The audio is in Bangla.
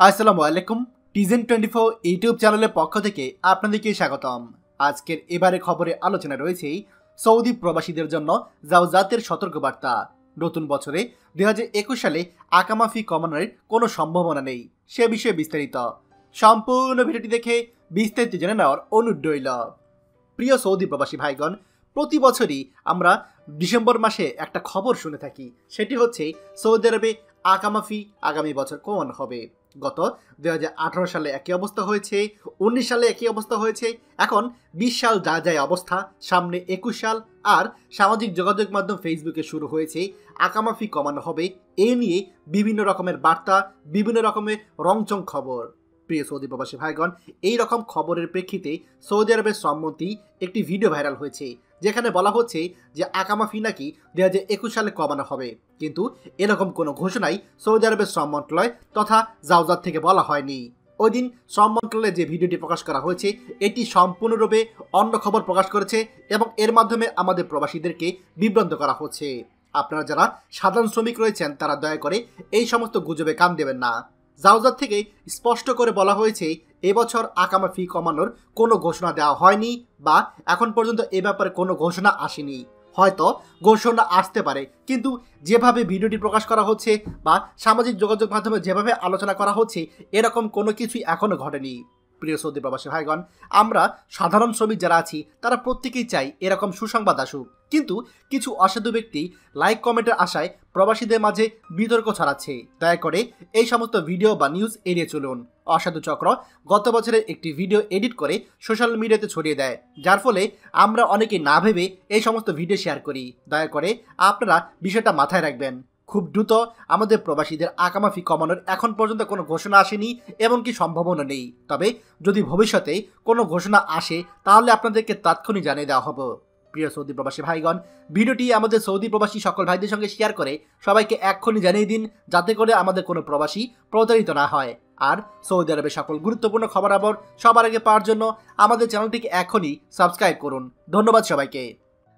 আসসালামু আলাইকুম। টিজেন টোয়েন্টি ফোর ইউটিউব চ্যানেলের পক্ষ থেকে আপনাদেরকে স্বাগতম। আজকের এবারে খবরে আলোচনা রয়েছে সৌদি প্রবাসীদের জন্য জাওজাতের সতর্কবার্তা। নতুন বছরে দু হাজার একুশ সালে আকামাফি কমানোর কোনো সম্ভাবনা নেই, সে বিষয়ে বিস্তারিত। সম্পূর্ণ ভিডিওটি দেখে বিস্তারিত জেনে নেওয়ার অনুরোধ রইল। প্রিয় সৌদি প্রবাসী ভাইগণ, প্রতি বছরই আমরা ডিসেম্বর মাসে একটা খবর শুনে থাকি। সেটি হচ্ছে সৌদি আরবে আকামাফি আগামী বছর কমানো হবে। গত দু হাজার আঠারো সালে একই অবস্থা হয়েছে, উনিশ সালে একই অবস্থা হয়েছে। এখন বিশ সাল যা যায় অবস্থা, সামনে একুশ সাল আর সামাজিক যোগাযোগ মাধ্যম ফেসবুকে শুরু হয়েছে। আকামাফি কমানো হবে, এ নিয়ে বিভিন্ন রকমের বার্তা, বিভিন্ন রকমের রংচং খবর। প্রিয় সৌদি প্রবাসী ভাইগণ এই রকম খবরের প্রেক্ষিতে সৌদি আরবের সম্মতি একটি ভিডিও ভাইরাল হয়েছে, যেখানে বলা হচ্ছে যে আকামা ফি নাকি দু হাজার একুশ সালে কমানো হবে। কিন্তু এরকম কোনো ঘোষণাই সৌদি আরবের শ্রম মন্ত্রণালয় তথা জাওজাত থেকে বলা হয়নি। ওই দিন শ্রম মন্ত্রণালয়ে যে ভিডিওটি প্রকাশ করা হয়েছে, এটি সম্পূর্ণরূপে অন্য খবর প্রকাশ করেছে এবং এর মাধ্যমে আমাদের প্রবাসীদেরকে বিভ্রান্ত করা হচ্ছে। আপনারা যারা সাধারণ শ্রমিক রয়েছেন, তারা দয়া করে এই সমস্ত গুজবে কান দেবেন না। জাওজাত থেকে স্পষ্ট করে বলা হয়েছে এবছর আকামা ফি কমানোর কোনো ঘোষণা দেওয়া হয়নি বা এখন পর্যন্ত এ ব্যাপারে কোনো ঘোষণা আসেনি। হয়তো ঘোষণা আসতে পারে, কিন্তু যেভাবে ভিডিওটি প্রকাশ করা হচ্ছে বা সামাজিক যোগাযোগ মাধ্যমে যেভাবে আলোচনা করা হচ্ছে, এরকম কোনো কিছুই এখনও ঘটেনি। প্রিয় সৌদি প্রবাসী ভাইগণ, আমরা সাধারণ শ্রমিক যারা আছি, তারা প্রত্যেকেই চাই এরকম সুসংবাদ আসুক। কিন্তু কিছু অসাধু ব্যক্তি লাইক কমেন্টের আশায় প্রবাসীদের মাঝে বিতর্ক ছড়াচ্ছে। দয়া করে এই সমস্ত ভিডিও বা নিউজ এড়িয়ে চলুন। অসাধু চক্র গত বছরের একটি ভিডিও এডিট করে সোশ্যাল মিডিয়াতে ছড়িয়ে দেয়। যার ফলে আমরা অনেকে না ভেবে এই সমস্ত ভিডিও শেয়ার করি। দয়া করে আপনারা বিষয়টা মাথায় রাখবেন। খুব দ্রুত আমাদের প্রবাসীদের আকামাফি কমানোর এখন পর্যন্ত কোনো ঘোষণা আসেনি, এমনকি সম্ভাবনা নেই। তবে যদি ভবিষ্যতে কোনো ঘোষণা আসে, তাহলে আপনাদেরকে তাৎক্ষণিক জানিয়ে দেওয়া হবে। প্রিয় সৌদি প্রবাসী ভাইগণ, ভিডিওটি আমাদের সৌদি প্রবাসী সকল ভাইদের সঙ্গে শেয়ার করে সবাইকে এক্ষুনি জানিয়ে দিন, যাতে করে আমাদের কোনো প্রবাসী প্রতারিত না হয়। আর সৌদি আরবের সকল গুরুত্বপূর্ণ খবরাবর সবার আগে পাওয়ার জন্য আমাদের চ্যানেলটিকে এখনই সাবস্ক্রাইব করুন। ধন্যবাদ সবাইকে।